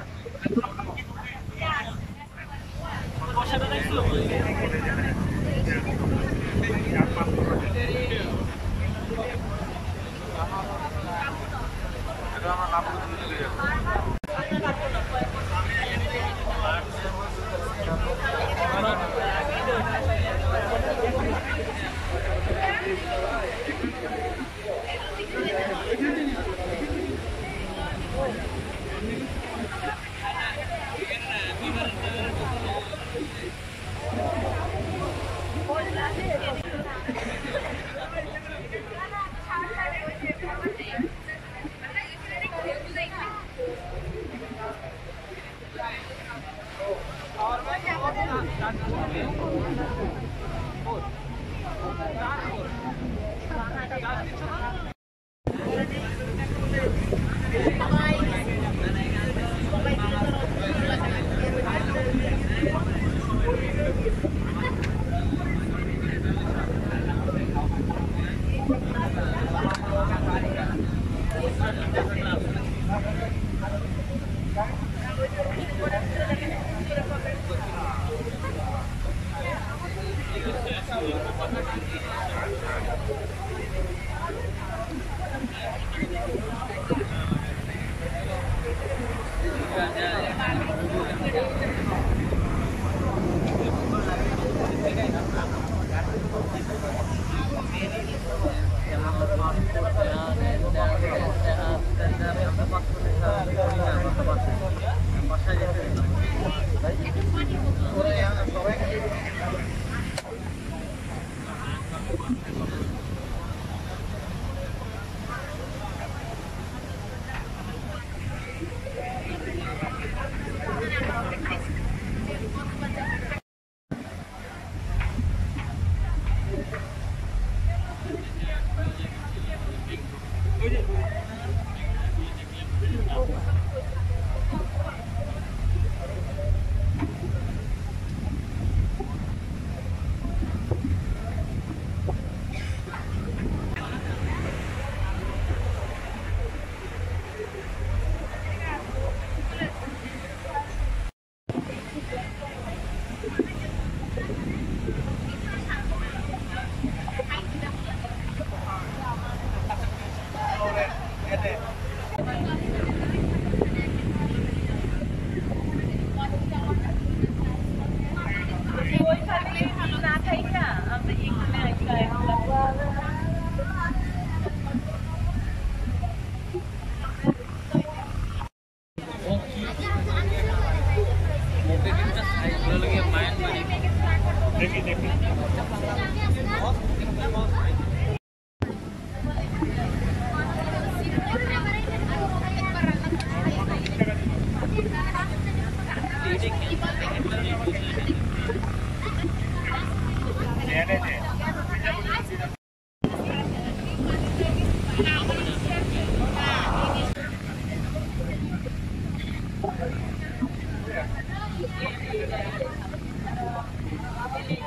Thank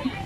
you.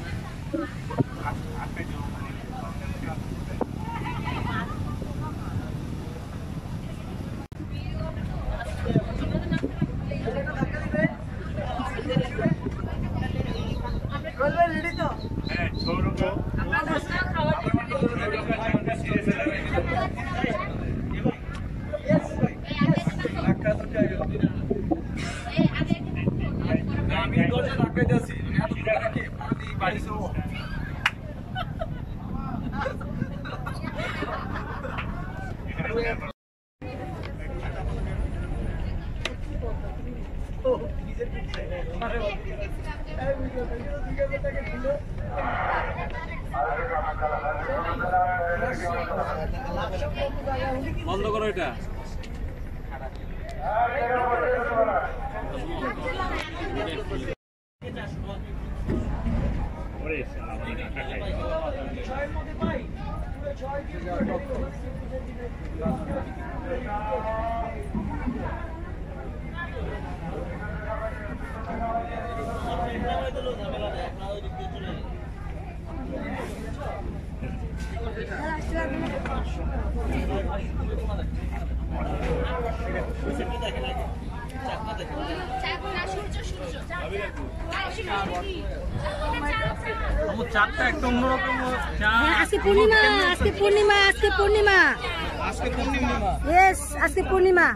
gracias, Púnima.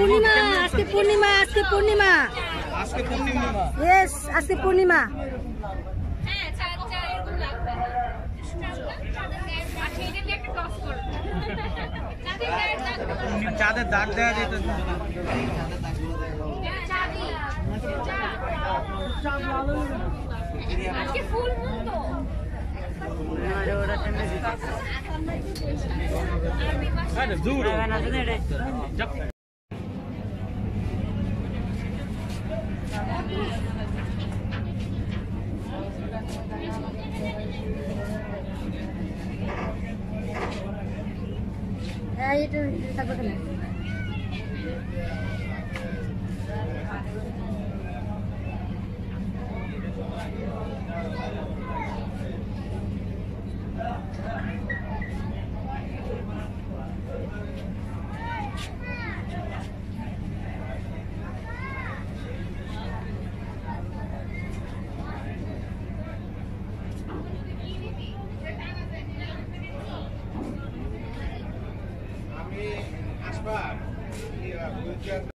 পূর্ণিমা আজকে পূর্ণিমা আজকে পূর্ণিমা আজকে পূর্ণিমা यस আজকে পূর্ণিমা চাঁদের দাগ দেওয়া যেত